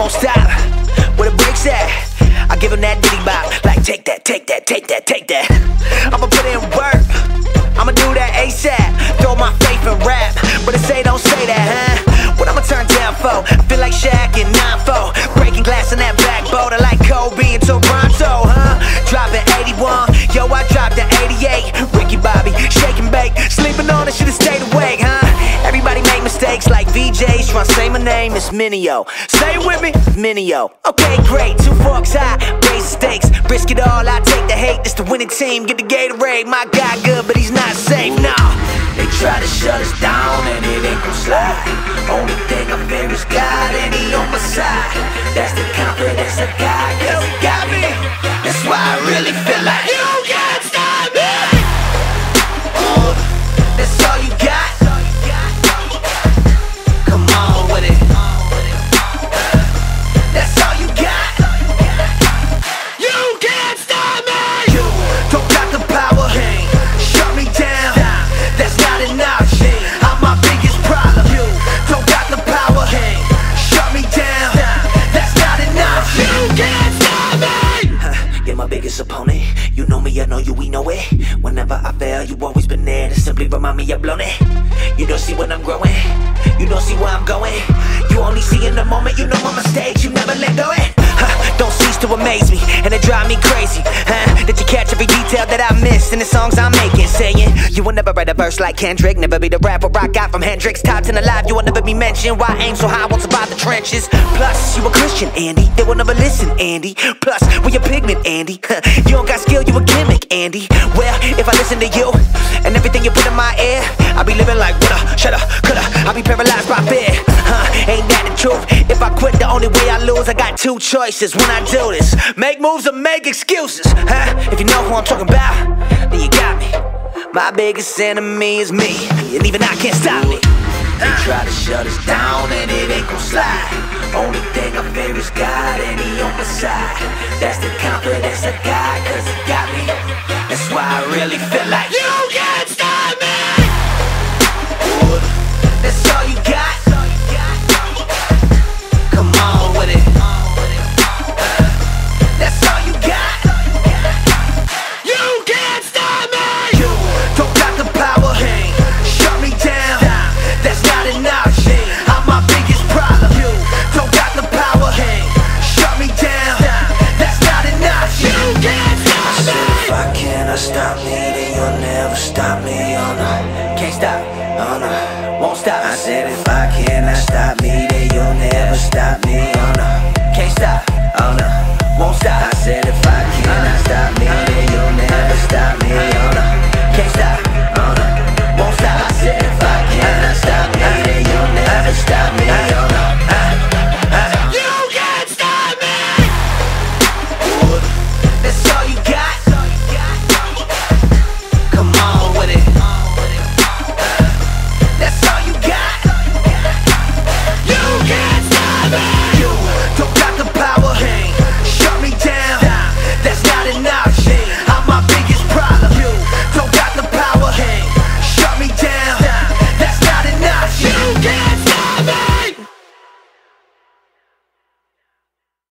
won't stop. Where the brakes at? I give him that diddy bop. Like, take that, take that, take that, take that. I'ma put in work. I'ma do that ASAP. Throw my faith in rap. But it say, don't say that, huh? What I'ma turn down for? I feel like Shaq in 9-4. Breaking glass in that black boat. I like Kobe and Toronto, huh? Dropping 81. Name is Mineo. Say it with me, Mineo. Okay, great. Two forks high, raise the stakes. Risk it all, I take the hate. This the winning team. Get the Gatorade. My guy good, but he's not safe. Nah. They try to shut us down and it ain't gon' slide. Only thing I fear is God and He on my side. That's the confidence I got, cause He got me. That's why I really feel like biggest opponent. You know me, I know you, we know it. Whenever I fail, you always been there to simply remind me I've blown it. You don't see when I'm growing. You don't see where I'm going. You only see in the moment. You know my mistakes. You never let go. It. Huh, Don't cease to amaze me, and it drive me crazy. Huh? Detail that I miss in the songs I'm making. Saying you will never write a verse like Kendrick, never be the rapper I got from Hendrix. Top 10 alive, you will never be mentioned. Why aim so high, won't survive the trenches. Plus, you a Christian, Andy. They will never listen, Andy. Plus, we a pigment, Andy. You don't got skill, you a gimmick, Andy. Well, if I listen to you and everything you put in my two choices when I do this: make moves or make excuses. Huh? If you know who I'm talking about, then you got me. My biggest enemy is me, and even I can't stop me. They try to shut us down, and it ain't gon' slide. Only thing I fear is God, and He on my side. That's the confidence I got, cause He got me. That's why I really feel like you can't can't stop, oh no, won't stop. I said if I cannot stop me, then you'll never stop me, oh no, can't stop.